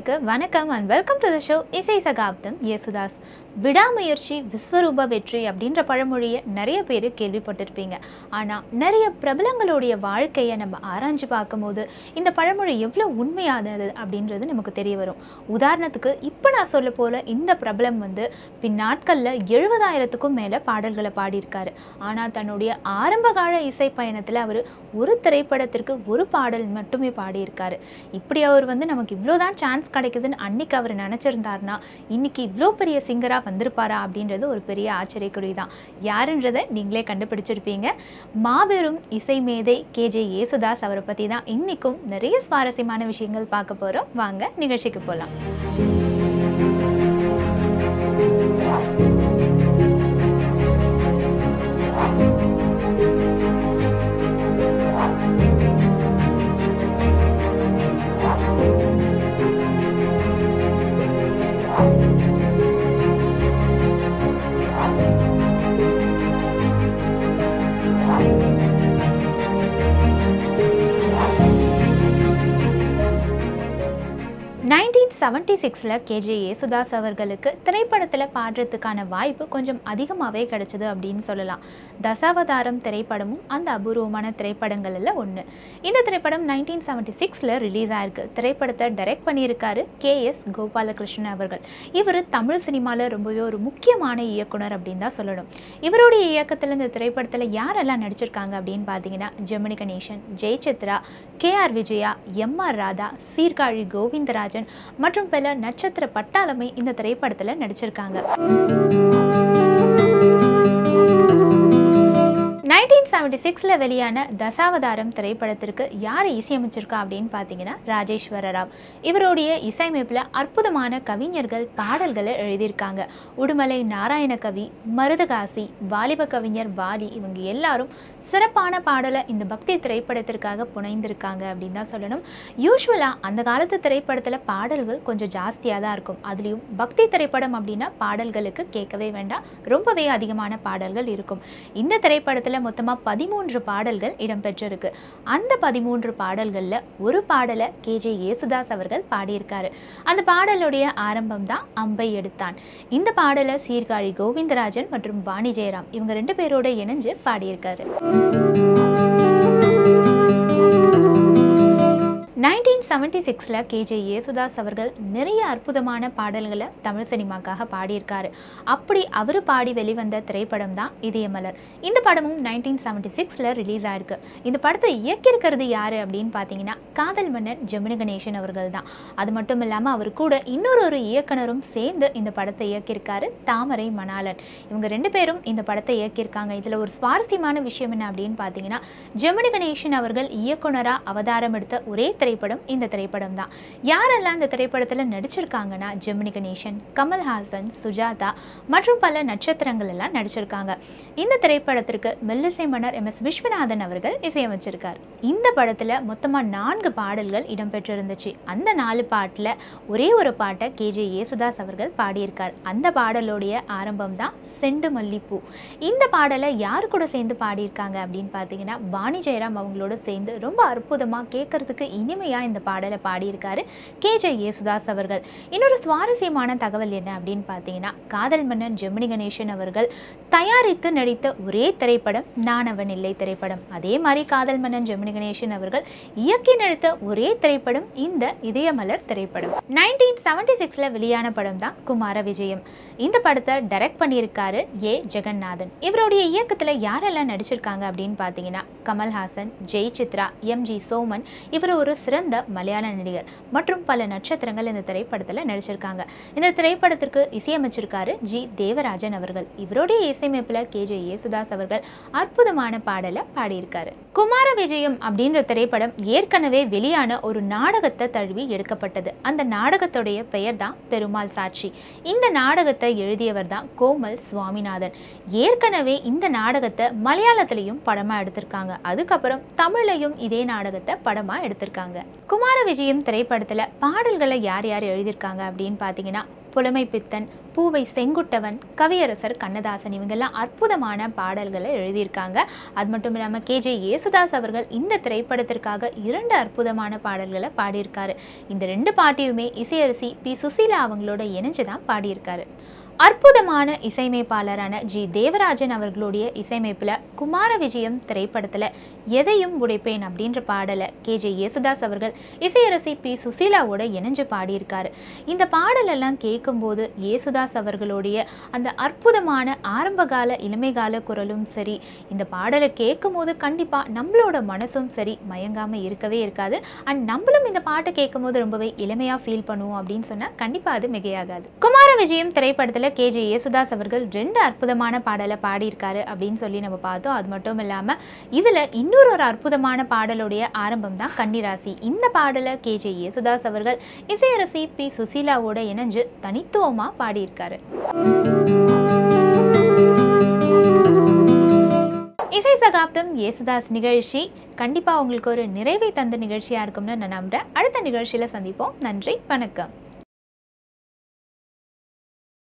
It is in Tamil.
நேயர்களுக்கு வணக்கம் and welcome to the show இசை சகாப்தம் யேசுதாஸ் விடாமுயற்சி விஸ்வரூப வெற்றி அப்படின்ற பழமொழியை நிறைய பேர் கேள்விப்பட்டிருப்பீங்க. ஆனால் நிறைய பிரபலங்களுடைய வாழ்க்கையை நம்ம ஆராய்ஞ்சு பார்க்கும்போது இந்த பழமொழி எவ்வளோ உண்மையானது அப்படின்றது நமக்கு தெரிய வரும். உதாரணத்துக்கு இப்போ நான் சொல்ல போல இந்த பிரபலம் வந்து பின்னாட்களில் எழுபதாயிரத்துக்கும் மேலே பாடல்களை பாடியிருக்காரு. ஆனால் தன்னுடைய ஆரம்பகால இசை பயணத்தில் அவர் ஒரு திரைப்படத்திற்கு ஒரு பாடல் மட்டுமே பாடியிருக்காரு. இப்படி அவர் வந்து நமக்கு இவ்வளோதான் சான்ஸ் கிடைக்குதுன்னு அன்னைக்கு அவர் நினச்சிருந்தாருன்னா இன்னைக்கு இவ்வளோ பெரிய சிங்கராக வந்திருப்பாரா அப்படின்றது ஒரு பெரிய ஆச்சரியக்குறி தான் யாருன்றதை நீங்களே கண்டுபிடிச்சிருப்பீங்க. மாபெரும் இசை மேதை கேஜே யேசுதாஸ் அவரை பற்றி தான் இன்னைக்கும் நிறைய சுவாரஸ்யமான விஷயங்கள் பார்க்க போகிறோம் வாங்க நிகழ்ச்சிக்கு போகலாம் செவன்டி சிக்ஸில் கேஜே யேசுதாஸ் அவர்களுக்கு திரைப்படத்தில் பாடுறதுக்கான வாய்ப்பு கொஞ்சம் அதிகமாகவே கிடைச்சது அப்படின்னு சொல்லலாம். தசாவதாரம் திரைப்படமும் அந்த அபூர்வமான திரைப்படங்களில் ஒன்று இந்த திரைப்படம் நைன்டீன் செவன்டி சிக்ஸில் ரிலீஸ் ஆயிருக்கு. திரைப்படத்தை டைரக்ட் பண்ணியிருக்காரு கே எஸ் கோபாலகிருஷ்ணன் அவர்கள். இவர் தமிழ் சினிமாவில் ரொம்பவே ஒரு முக்கியமான இயக்குனர் அப்படின்னு தான் சொல்லணும். இவருடைய இயக்கத்தில் இந்த திரைப்படத்தில் யாரெல்லாம் நடிச்சிருக்காங்க அப்படின்னு பார்த்தீங்கன்னா Gemini Ganesan Jayachitra K R Vijaya M R Radha Sirkazhi Govindarajan மற்றும் பல நட்சத்திர பட்டாளமே இந்த திரைப்படத்தில் நடிச்சிருக்காங்க. நைன்டீன் செவன்டி சிக்ஸில் வெளியான தசாவதாரம் திரைப்படத்திற்கு யார் இசையமைச்சிருக்கா அப்படின்னு பார்த்தீங்கன்னா ராஜேஸ்வர ராவ் இவருடைய இசையமைப்பில் அற்புதமான கவிஞர்கள் பாடல்களை எழுதியிருக்காங்க. உடுமலை நாராயண கவி மருதகாசி வாலிப கவிஞர் வாலி இவங்க எல்லாரும் சிறப்பான பாடலை இந்த பக்தி திரைப்படத்திற்காக புனைந்திருக்காங்க அப்படின்னு தான் சொல்லணும். யூஸ்வலாக அந்த காலத்து திரைப்படத்தில் பாடல்கள் கொஞ்சம் ஜாஸ்தியாக தான் இருக்கும். அதுலேயும் பக்தி திரைப்படம் அப்படின்னா பாடல்களுக்கு கேட்கவே வேண்டாம். ரொம்பவே அதிகமான பாடல்கள் இருக்கும். இந்த திரைப்படத்தில் மொத்தமாக பதிமூன்று பாடல்கள் இடம்பெற்றிருக்கு. அந்த பதிமூன்று பாடல்களில் ஒரு பாடலை கேஜே யேசுதாஸ் அவர்கள் பாடியிருக்காரு. அந்த பாடலுடைய ஆரம்பம் தான் அம்பை எடுத்தான். இந்த பாடலை சீர்காழி கோவிந்தராஜன் மற்றும் வாணி ஜெயராம் இவங்க ரெண்டு பேரோட இணைஞ்சு பாடியிருக்காரு. நைன்டீன் செவன்டி சிக்ஸில் கேஜே யேசுதாஸ் அவர்கள் நிறைய அற்புதமான பாடல்களை தமிழ் சினிமாக்காக பாடியிருக்காரு. அப்படி அவர் பாடி வெளிவந்த திரைப்படம் தான் இதயமலர். இந்த படமும் நைன்டீன் செவன்டி சிக்ஸில் ரிலீஸ் ஆயிருக்கு. இந்த படத்தை இயக்கியிருக்கிறது யார் அப்படின்னு பார்த்தீங்கன்னா காதல் மன்னன் ஜெமினி கணேசன் அவர்கள் தான். அது மட்டும் இல்லாமல் அவர் கூட இன்னொரு ஒரு இயக்குனரும் சேர்ந்து இந்த படத்தை இயக்கியிருக்காரு தாமரை மணாலன் இவங்க ரெண்டு பேரும் இந்த படத்தை இயக்கியிருக்காங்க. இதில் ஒரு சுவாரஸ்யமான விஷயம் என்ன அப்படின்னு பார்த்தீங்கன்னா ஜெமினி கணேசன் அவர்கள் இயக்குனராக அவதாரம் எடுத்த ஒரே திரை திரைப்படம் இந்த திரைப்படம் தான். யாரெல்லாம் இந்த திரைப்படத்தில் நடிச்சிருக்காங்கன்னா ஜெமினி கணேசன் கமல்ஹாசன் சுஜாதா மற்றும் பல நட்சத்திரங்கள் எல்லாம் நடிச்சிருக்காங்க. இந்த திரைப்படத்திற்கு மெல்லிசை மன்னர் எம். எஸ். விஸ்வநாதன் அவர்கள் இசையமைச்சிருக்கார். இந்த படத்தில் மொத்தமாக நான்கு பாடல்கள் இடம்பெற்றிருந்துச்சு. அந்த நாலு பாட்டில் ஒரே ஒரு பாட்டை கேஜே யேசுதாஸ் அவர்கள் பாடியிருக்கார். அந்த பாடலுடைய ஆரம்பம் தான் செண்டு மல்லிப்பூ. இந்த பாடலை யார் கூட சேர்ந்து பாடியிருக்காங்க அப்படின்னு பார்த்தீங்கன்னா பாணி ஜெயராம் அவங்களோட சேர்ந்து ரொம்ப அற்புதமாக கேட்கறதுக்கு இனிமையாக இந்த பாடலை பாடியிருக்காரு கே ஜே யேசுதாஸ் அவர்கள். இன்னொரு சுவாரஸ்யமான தகவல் என்ன அப்படின்னு பார்த்தீங்கன்னா காதல் மன்னன் ஜெமினி கணேசன் அவர்கள் தயாரித்து நடித்த ஒரே திரைப்படம் நானவன் இல்லை திரைப்படம். அதே மாதிரி காதல் மன்னன் ஜெமினி கணேசன் அவர்கள் இயக்கி நடித்த ஒரே திரைப்படம் இந்த இதயமலர் திரைப்படம். நைன்டீன் செவன்டி சிக்ஸில் வெளியான படம் தான் குமார விஜயம். இந்த படத்தை டைரக்ட் பண்ணியிருக்காரு ஏ. ஜெகநாதன். இவருடைய இயக்கத்தில் யாரெல்லாம் நடிச்சிருக்காங்க அப்படின்னு பார்த்தீங்கன்னா Kamal Haasan Jayachitra M. G. Soman இவர் ஒரு சிறந்த மலையாள நடிகர் மற்றும் பல நட்சத்திரங்கள் இந்த திரைப்படத்தில் நடிச்சிருக்காங்க. இந்த திரைப்படத்திற்கு இசையமைச்சிருக்காரு ஜி தேவராஜன் அவர்கள். இவருடைய இசையமைப்பில் கே ஜே யேசுதாஸ் அவர்கள் அற்புதமான பாடலை பாடியிருக்காரு. குமார விஜயம் அப்படின்ற திரைப்படம் ஏற்கனவே வெளியான ஒரு நாடகத்தை தழுவி எடுக்கப்பட்டது. அந்த நாடகத்துடைய பெயர் தான் பெருமாள் சாட்சி. இந்த நாடகத்தை எழுதியவர் தான் கோமல் சுவாமிநாதன். ஏற்கனவே இந்த நாடகத்தை மலையாளத்திலையும் படமாக எடுத்திருக்காங்க. அதுக்கப்புறம் தமிழ்லையும் இதே நாடகத்தை படமாக எடுத்திருக்காங்க. குமார விஜயம் திரைப்படத்தில் பாடல்களை யார் யார் எழுதியிருக்காங்க அப்படின்னு பார்த்தீங்கன்னா புலமை பித்தன் பூவை செங்குட்டவன் கவியரசர் கண்ணதாசன் இவங்கெல்லாம் அற்புதமான பாடல்களை எழுதியிருக்காங்க. அது மட்டும் இல்லாமல் கேஜே யேசுதாஸ் அவர்கள் இந்த திரைப்படத்திற்காக இரண்டு அற்புதமான பாடல்களை பாடியிருக்காரு. இந்த ரெண்டு பாட்டையுமே இசையரசி பி. சுசீலா அவங்களோட இணைஞ்சு தான் பாடியிருக்காரு. அற்புதமான இசையமைப்பாளரான ஜி. தேவராஜன் அவர்களுடைய இசையமைப்பில் குமார விஜயம் திரைப்படத்தில் எதையும் உடைப்பேன் அப்படின்ற பாடலை கேஜே யேசுதாஸ் அவர்கள் இசையரசி பி. சுசீலாவோட இணைஞ்சு பாடியிருக்காரு. இந்த பாடலெல்லாம் கேட்கும்போது யேசுதாஸ் அவர்களுடைய அந்த அற்புதமான ஆரம்பகால இளமைகால குரலும் சரி இந்த பாடலை கேட்கும்போது கண்டிப்பாக நம்மளோட மனசும் சரி மயங்காமல் இருக்கவே இருக்காது. அண்ட் நம்மளும் இந்த பாட்டை கேட்கும்போது ரொம்பவே இளமையாக ஃபீல் பண்ணுவோம் அப்படின்னு சொன்னால் கண்டிப்பாக அது மிகையாகாது. குமார விஜயம் திரைப்படத்தில் கேஜே யேசுதாஸ் அவர்கள் ரெண்டு அற்புதமான பாடலை பாடியிருக்காரு அப்படின்னு சொல்லி நம்ம பார்த்தோம். அது மட்டும் இல்லாமல் இதில் இன்னொரு ஒரு அற்புதமான பாடலுடைய ஆரம்பம் தான் கன்னிராசி. இந்த பாடலை கேஜே யேசுதாஸ் அவர்கள் இசையரசி பி. சுசீலாவோட இணைஞ்சு தனித்துவமாக பாடியிருக்காரு. இசை சகாப்தம் யேசுதாஸ் நிகழ்ச்சி. கண்டிப்பாக உங்களுக்கு ஒரு நிறைவை தந்த நிகழ்ச்சியாக இருக்கும்னு நான் நம்புகிறேன் அடுத்த நிகழ்ச்சியில் சந்திப்போம். நன்றி வணக்கம்.